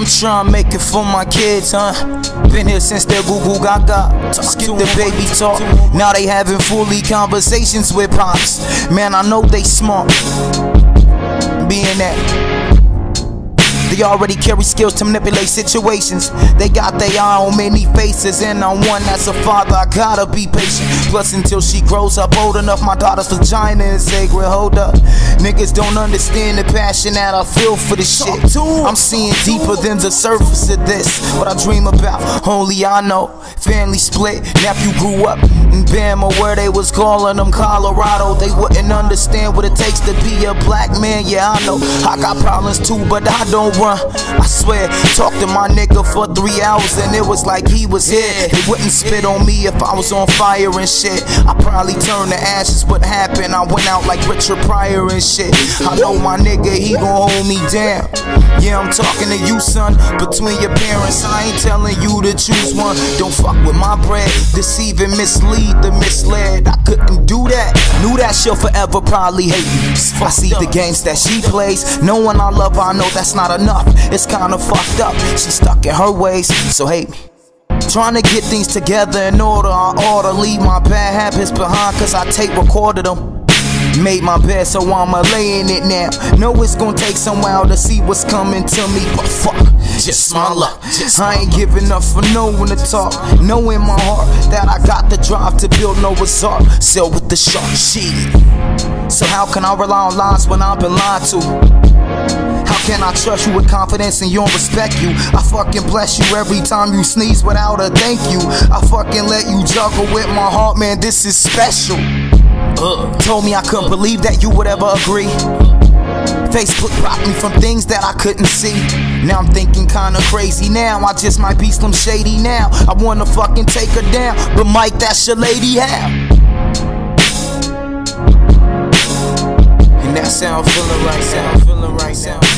I'm trying to make it for my kids, huh? Been here since their goo goo gaga. Skip the baby talk. Now they having fully conversations with pops. Man, I know they smart. Being that. They already carry skills to manipulate situations. They got their eye on many faces, and on one that's a father, I gotta be patient. Plus, until she grows up old enough, my daughter's vagina is sacred. Hold up. Niggas don't understand the passion that I feel for this shit. I'm seeing deeper than the surface of this. What I dream about, only I know. Family split, nephew grew up in Bama, where they was calling them Colorado. They wouldn't understand what it takes to be a black man. Yeah, I know. I got problems too, but I don't run. I swear, talked to my nigga for three hours and it was like he was here. They wouldn't spit on me if I was on fire and shit. I probably turned to ashes. What happened? I went out like Richard Pryor and shit. I know my nigga, he gon' hold me down. Yeah, I'm talking to you, son. Between your parents, I ain't telling you to choose one. Don't fuck with my bread. Deceive and mislead the misled. I couldn't do that. Knew that she'll forever probably hate me. I see the games that she plays. Knowing I love her, I know that's not enough. It's kinda fucked up. She stuck in her ways, so hate me. Trying to get things together in order. I ought to leave my bad habits behind, cause I tape recorded them. Made my bed, so I'ma lay in it now. Know it's gonna take some while to see what's coming to me, but fuck, just my luck. I ain't giving up for no one to talk. Know in my heart that I got the drive to build no resort. Still with the sharp shit. So how can I rely on lies when I've been lied to? Can I trust you with confidence and you don't respect you? I fucking bless you every time you sneeze without a thank you. I fucking let you juggle with my heart, man. This is special. Uh, told me I couldn't believe that you would ever agree. Facebook blocked me from things that I couldn't see. Now I'm thinking kinda crazy now. I just might be Slim Shady now. I wanna fucking take her down, but Mike, that's your lady how? And that sound feeling right, sound feeling right, sound.